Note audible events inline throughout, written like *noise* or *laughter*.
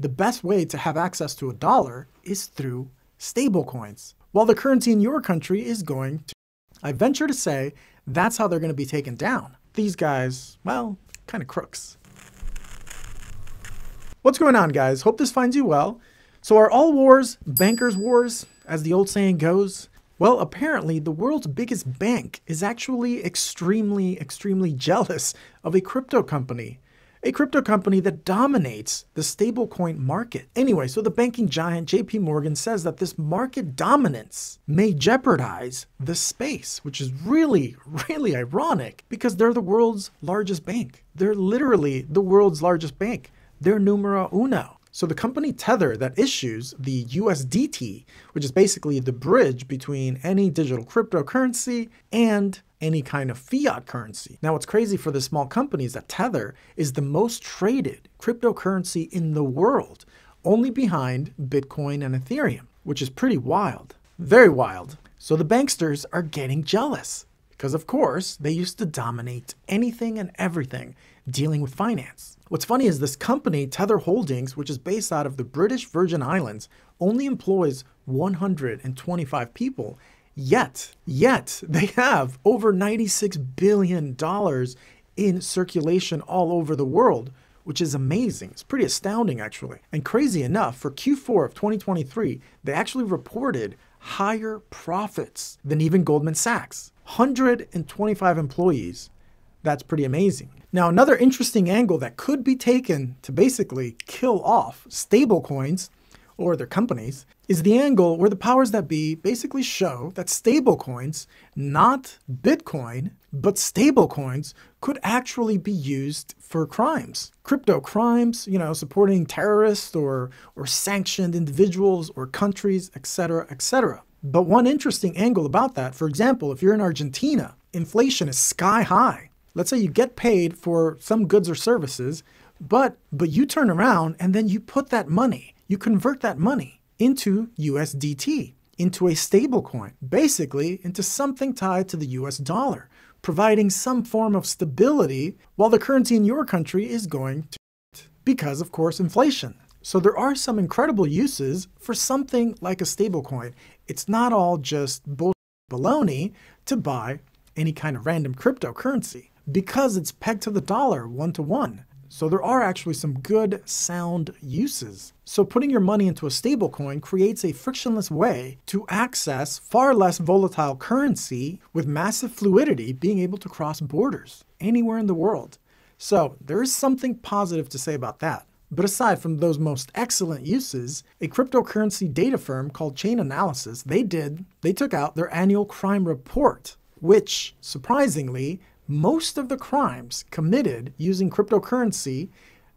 the best way to have access to a dollar is through stablecoins. While the currency in your country is going to, I venture to say, that's how they're going to be taken down. These guys, well, kind of crooks. What's going on, guys? Hope this finds you well. So, are all wars bankers' wars, as the old saying goes? Well, apparently, the world's biggest bank is actually extremely, extremely *laughs* jealous of a crypto company a crypto company that dominates the stablecoin market. Anyway, so the banking giant JP Morgan says that this market dominance may jeopardize the space, which is really, really ironic because they're the world's largest bank. They're literally the world's largest bank. They're numero uno. So the company Tether that issues the USDT, which is basically the bridge between any digital cryptocurrency and any kind of fiat currency. Now, what's crazy for the small companies that Tether is the most traded cryptocurrency in the world, only behind Bitcoin and Ethereum, which is pretty wild. Very wild. So the banksters are getting jealous because, of course, they used to dominate anything and everything dealing with finance. What's funny is this company, Tether Holdings, which is based out of the British Virgin Islands, only employs 125 people Yet, yet they have over $96 billion in circulation all over the world, which is amazing. It's pretty astounding, actually. And crazy enough, for Q4 of 2023, they actually reported higher profits than even Goldman Sachs. 125 employees. That's pretty amazing. Now, another interesting angle that could be taken to basically kill off stablecoins or their companies, is the angle where the powers that be basically show that stablecoins, not Bitcoin, but stablecoins, could actually be used for crimes. Crypto crimes, you know, supporting terrorists or, or sanctioned individuals or countries, etc., etc. But one interesting angle about that, for example, if you're in Argentina, inflation is sky high. Let's say you get paid for some goods or services, but but you turn around and then you put that money you convert that money into USDT, into a stablecoin, basically into something tied to the US dollar, providing some form of stability while the currency in your country is going to, because of course, inflation. So there are some incredible uses for something like a stablecoin. It's not all just bullshit baloney to buy any kind of random cryptocurrency because it's pegged to the dollar one to one. So there are actually some good sound uses. So putting your money into a stablecoin creates a frictionless way to access far less volatile currency with massive fluidity being able to cross borders anywhere in the world. So there is something positive to say about that. But aside from those most excellent uses, a cryptocurrency data firm called Chainalysis, they did, they took out their annual crime report, which surprisingly most of the crimes committed using cryptocurrency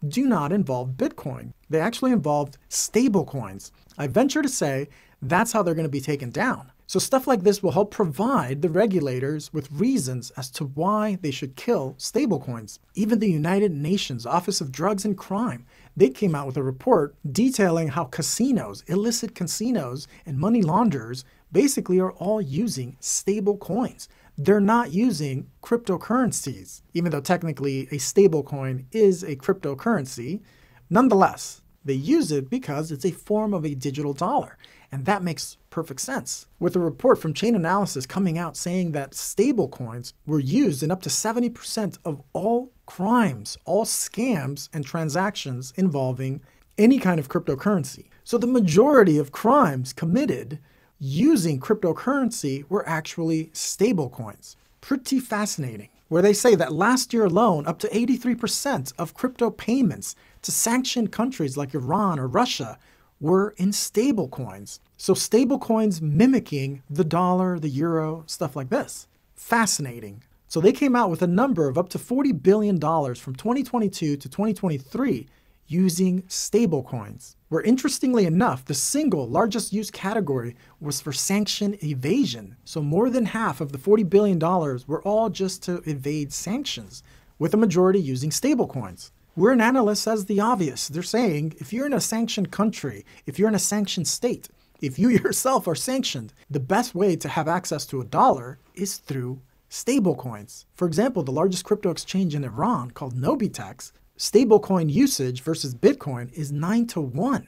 do not involve Bitcoin. They actually involved stablecoins. I venture to say that's how they're going to be taken down. So, stuff like this will help provide the regulators with reasons as to why they should kill stablecoins. Even the United Nations Office of Drugs and Crime, they came out with a report detailing how casinos, illicit casinos, and money launderers basically are all using stable coins they're not using cryptocurrencies, even though technically a stablecoin is a cryptocurrency. Nonetheless, they use it because it's a form of a digital dollar. And that makes perfect sense. With a report from Chainalysis coming out saying that stablecoins were used in up to 70% of all crimes, all scams, and transactions involving any kind of cryptocurrency. So the majority of crimes committed using cryptocurrency were actually stablecoins. Pretty fascinating. Where they say that last year alone, up to 83% of crypto payments to sanctioned countries like Iran or Russia were in stablecoins. So, stablecoins mimicking the dollar, the euro, stuff like this. Fascinating. So, they came out with a number of up to $40 billion from 2022 to 2023 using stablecoins, where interestingly enough, the single largest use category was for sanction evasion. So more than half of the $40 billion were all just to evade sanctions, with a majority using stablecoins. Where an analyst says the obvious. They're saying if you're in a sanctioned country, if you're in a sanctioned state, if you *laughs* yourself are sanctioned, the best way to have access to a dollar is through stablecoins. For example, the largest crypto exchange in Iran called Nobitex stablecoin usage versus Bitcoin is 9 to 1.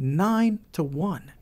9 to 1.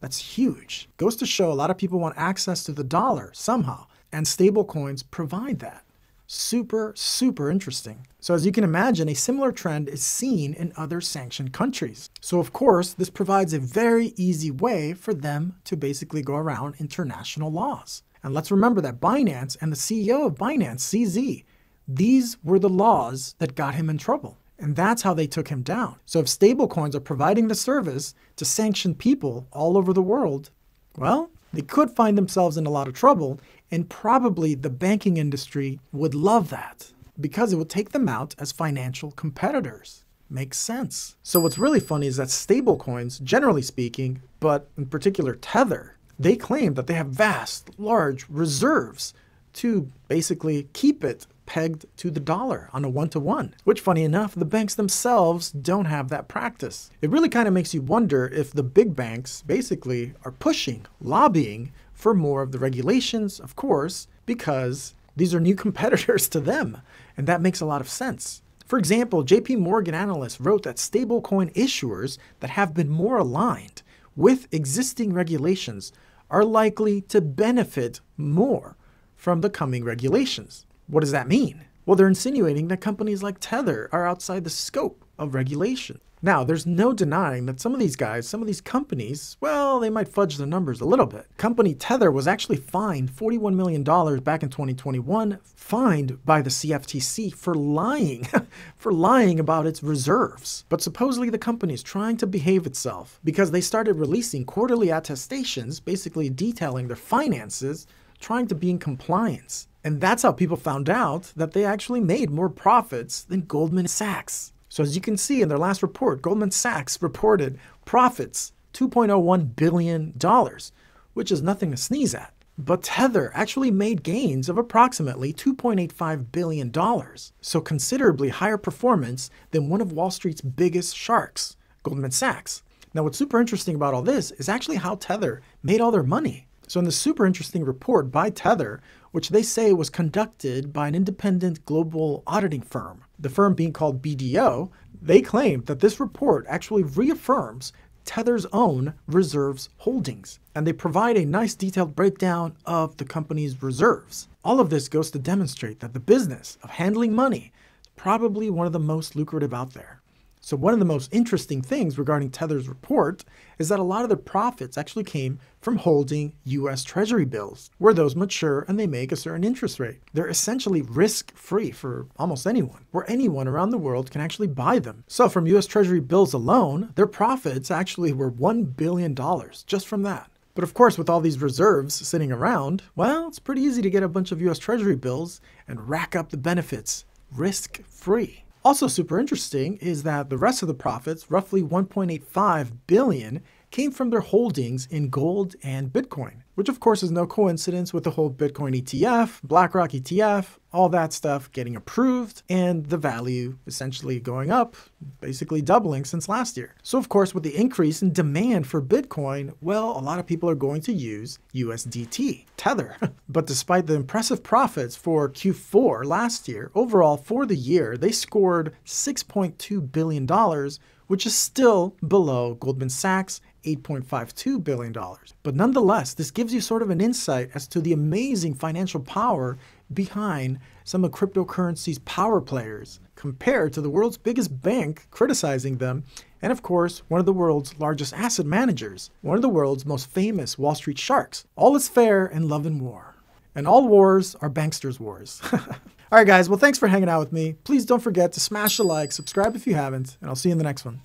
That's huge. Goes to show a lot of people want access to the dollar somehow, and stablecoins provide that. Super, super interesting. So, as you can imagine, a similar trend is seen in other sanctioned countries. So, of course, this provides a very easy way for them to basically go around international laws. And let's remember that Binance and the CEO of Binance, CZ, these were the laws that got him in trouble. And that's how they took him down. So if stablecoins are providing the service to sanction people all over the world, well, they could find themselves in a lot of trouble, and probably the banking industry would love that because it would take them out as financial competitors. Makes sense. So what's really funny is that stablecoins, generally speaking, but in particular Tether, they claim that they have vast, large reserves to basically keep it pegged to the dollar on a one to one, which, funny enough, the banks themselves don't have that practice. It really kind of makes you wonder if the big banks basically are pushing, lobbying for more of the regulations, of course, because these are new *laughs* competitors to them, and that makes a lot of sense. For example, JP Morgan analysts wrote that stablecoin issuers that have been more aligned with existing regulations are likely to benefit more from the coming regulations. What does that mean? Well, they're insinuating that companies like Tether are outside the scope of regulation. Now, there's no denying that some of these guys, some of these companies, well, they might fudge the numbers a little bit. Company Tether was actually fined $41 million back in 2021, fined by the CFTC for lying, *laughs* for lying about its reserves. But supposedly the company is trying to behave itself because they started releasing quarterly attestations, basically detailing their finances, trying to be in compliance. And that's how people found out that they actually made more profits than Goldman Sachs. So, as you can see in their last report, Goldman Sachs reported profits $2.01 billion, which is nothing to sneeze at. But Tether actually made gains of approximately $2.85 billion, so considerably higher performance than one of Wall Street's biggest sharks, Goldman Sachs. Now, what's super interesting about all this is actually how Tether made all their money. So, in the super interesting report by Tether, which they say was conducted by an independent global auditing firm, the firm being called BDO, they claim that this report actually reaffirms Tether's own reserves holdings, and they provide a nice detailed breakdown of the company's reserves. All of this goes to demonstrate that the business of handling money is probably one of the most lucrative out there. So, one of the most interesting things regarding Tether's report is that a lot of their profits actually came from holding US Treasury bills, where those mature and they make a certain interest rate. They're essentially risk free for almost anyone, where anyone around the world can actually buy them. So, from US Treasury bills alone, their profits actually were $1 billion just from that. But of course, with all these reserves sitting around, well, it's pretty easy to get a bunch of US Treasury bills and rack up the benefits risk free. Also super interesting is that the rest of the profits, roughly 1.85 billion, came from their holdings in gold and Bitcoin, which of course is no coincidence with the whole Bitcoin ETF, BlackRock ETF, all that stuff getting approved, and the value essentially going up, basically doubling since last year. So, of course, with the increase in demand for Bitcoin, well, a lot of people are going to use USDT, Tether. *laughs* but despite the impressive profits for Q4 last year, overall for the year, they scored $6.2 billion, which is still below Goldman Sachs $8.52 billion. But nonetheless, this gives you sort of an insight as to the amazing financial power behind some of cryptocurrency's power players compared to the world's biggest bank criticizing them, and of course, one of the world's largest asset managers, one of the world's most famous Wall Street sharks. All is fair in love and war. And all wars are banksters' wars. *laughs* all right, guys, well, thanks for hanging out with me. Please don't forget to smash a like, subscribe if you haven't, and I'll see you in the next one.